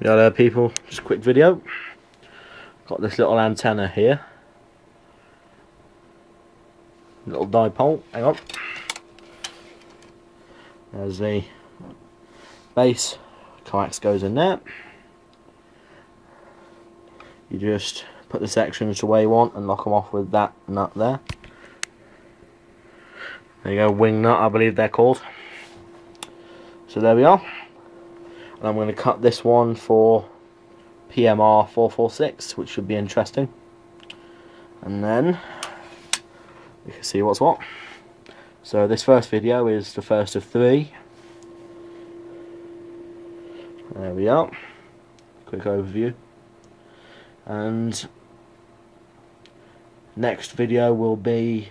Yeah, there people, just a quick video. Got this little antenna here. Little dipole, hang on. There's the base, coax goes in there. You just put the sections the way you want and lock them off with that nut there. There you go, wing nut I believe they're called. So there we are. And I'm going to cut this one for PMR 446, which should be interesting. And then we can see what's what. So this first video is the first of three. There we are. Quick overview. And next video will be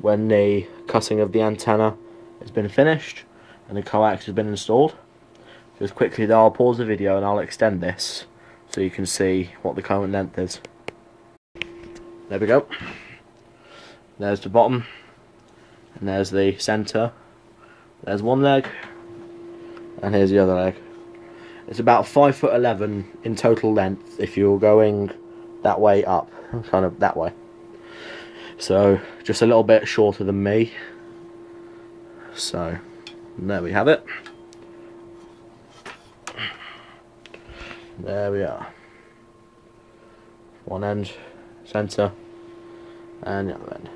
when the cutting of the antenna has been finished and the coax has been installed. Just quickly though, I'll pause the video and I'll extend this so you can see what the current length is. There we go. There's the bottom and there's the centre. There's one leg and here's the other leg. It's about 5 foot 11 in total length if you're going that way up, kind of that way. So just a little bit shorter than me. So there we have it. There we are. One end, centre, and the other end.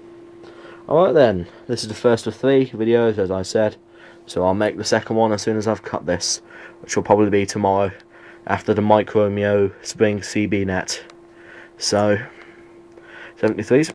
Alright then, this is the first of three videos as I said. So I'll make the second one as soon as I've cut this, which will probably be tomorrow after the Mike Romeo Spring CB net. So, 73s.